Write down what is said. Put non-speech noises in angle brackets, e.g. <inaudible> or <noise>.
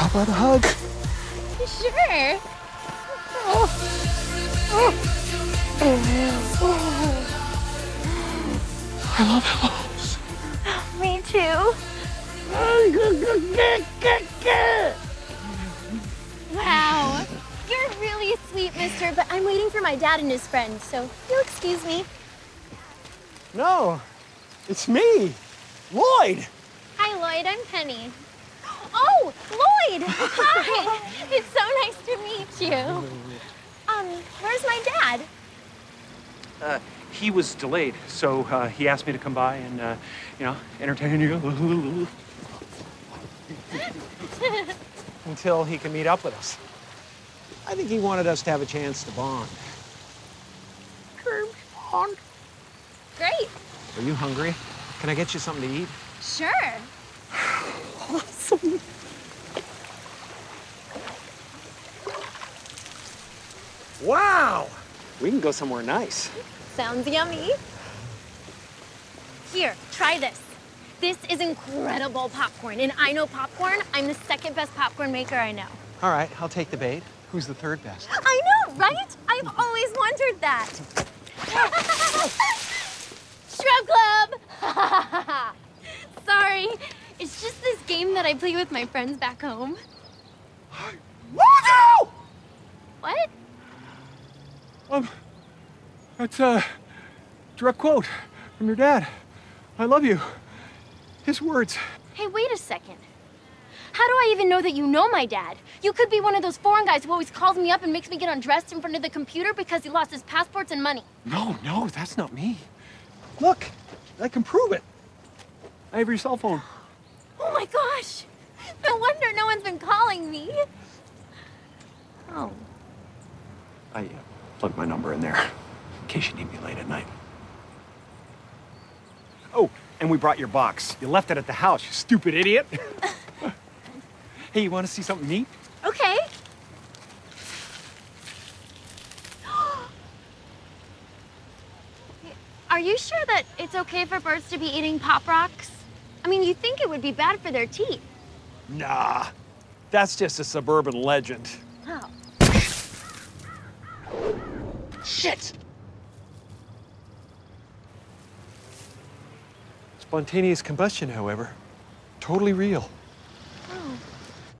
about a hug? Sure. I love pillows. Me too. Wow. You're really sweet, mister, but I'm waiting for my dad and his friend, so you'll excuse me. No, it's me, Lloyd. Hi, Lloyd. I'm Penny. Oh, Lloyd! Hi! It's so nice to meet you. Um, where's my dad? Uh, he was delayed, so uh, he asked me to come by and, uh, you know, entertain you. <laughs> Until he can meet up with us. I think he wanted us to have a chance to bond. Bond. Great. Are you hungry? Can I get you something to eat? Sure. <sighs> <laughs> Awesome. Wow! We can go somewhere nice. Sounds yummy. Here, try this. This is incredible popcorn, and I know popcorn. I'm the second best popcorn maker I know. All right, I'll take the bait. Who's the third best? I know, right? I've always wondered that. <laughs> Shrub Club! <laughs> Sorry, it's just this game that I play with my friends back home. <gasps> Waldo! What? Um, that's a direct quote from your dad. I love you. His words. Hey, wait a second. How do I even know that you know my dad? You could be one of those foreign guys who always calls me up and makes me get undressed in front of the computer because he lost his passports and money. No, no, that's not me. Look, I can prove it. I have your cell phone. <gasps> Oh my gosh! No wonder no one's been calling me. Oh. I uh, plugged my number in there in case you need me late at night. Oh, and we brought your box. You left it at the house, you stupid idiot. <laughs> hey, you want to see something neat? Okay. <gasps> Are you sure that it's okay for birds to be eating pop rocks? I mean, you think it would be bad for their teeth. Nah, that's just a suburban legend. Oh. Shit! Spontaneous combustion, however, totally real.